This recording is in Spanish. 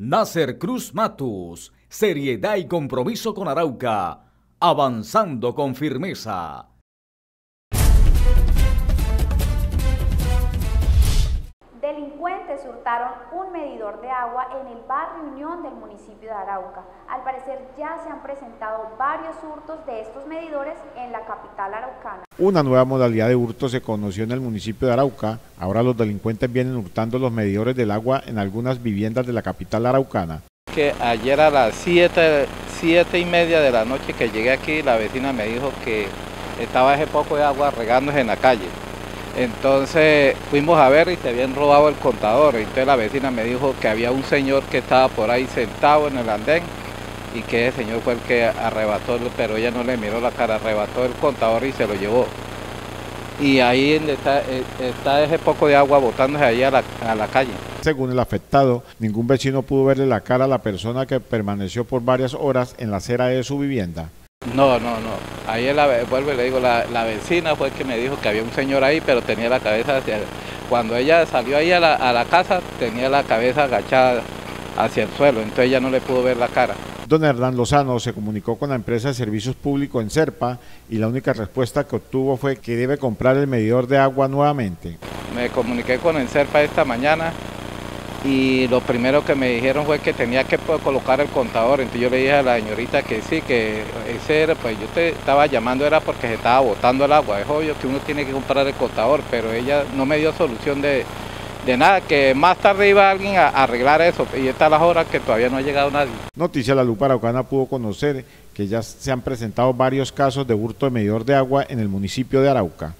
Nasser Cruz Matus, seriedad y compromiso con Arauca, avanzando con firmeza. Delincuentes hurtaron un medidor de agua en el barrio Unión del municipio de Arauca. Al parecer ya se han presentado varios hurtos de estos medidores en la capital araucana. Una nueva modalidad de hurto se conoció en el municipio de Arauca. Ahora los delincuentes vienen hurtando los medidores del agua en algunas viviendas de la capital araucana. Que ayer a las 7 siete, y media de la noche que llegué aquí, la vecina me dijo que estaba ese poco de agua regándose en la calle. Entonces fuimos a ver y se habían robado el contador. Entonces la vecina me dijo que había un señor que estaba por ahí sentado en el andén y que ese señor fue el que arrebató, pero ella no le miró la cara, arrebató el contador y se lo llevó. Y ahí está, eh, está ese poco de agua botándose ahí a la, a la calle. Según el afectado, ningún vecino pudo verle la cara a la persona que permaneció por varias horas en la acera de su vivienda. No, no, no. Ahí la, vuelvo y le digo, la, vecina fue que me dijo que había un señor ahí, pero tenía la cabeza hacia... Cuando ella salió ahí a la, a la casa, tenía la cabeza agachada hacia el suelo, entonces ella no le pudo ver la cara. Don Hernán Lozano se comunicó con la empresa de servicios públicos en Serpa y la única respuesta que obtuvo fue que debe comprar el medidor de agua nuevamente. Me comuniqué con el Serpa esta mañana y lo primero que me dijeron fue que tenía que colocar el contador, entonces yo le dije a la señorita que sí, que ese era, pues yo te estaba llamando era porque se estaba botando el agua, es obvio que uno tiene que comprar el contador, pero ella no me dio solución de, nada, que más tarde iba alguien a, arreglar eso y está las horas que todavía no ha llegado nadie. Noticia La Lupa Araucana pudo conocer que ya se han presentado varios casos de hurto de medidor de agua en el municipio de Arauca.